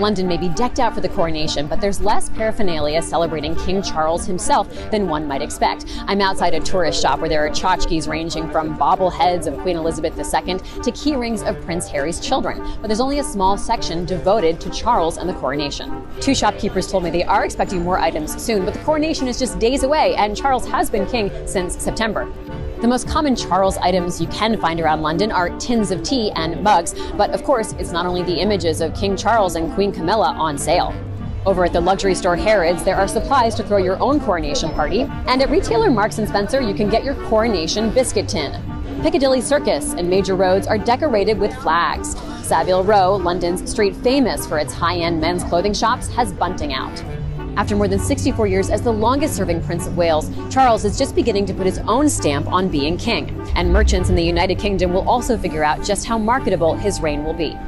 London may be decked out for the coronation, but there's less paraphernalia celebrating King Charles himself than one might expect. I'm outside a tourist shop where there are tchotchkes ranging from bobbleheads of Queen Elizabeth II to key rings of Prince Harry's children, but there's only a small section devoted to Charles and the coronation. Two shopkeepers told me they are expecting more items soon, but the coronation is just days away, and Charles has been king since September. The most common Charles items you can find around London are tins of tea and mugs, but of course, it's not only the images of King Charles and Queen Camilla on sale. Over at the luxury store Harrods, there are supplies to throw your own coronation party, and at retailer Marks & Spencer, you can get your coronation biscuit tin. Piccadilly Circus and major roads are decorated with flags. Savile Row, London's street famous for its high-end men's clothing shops, has bunting out. After more than 64 years as the longest serving Prince of Wales, Charles is just beginning to put his own stamp on being king. And merchants in the United Kingdom will also figure out just how marketable his reign will be.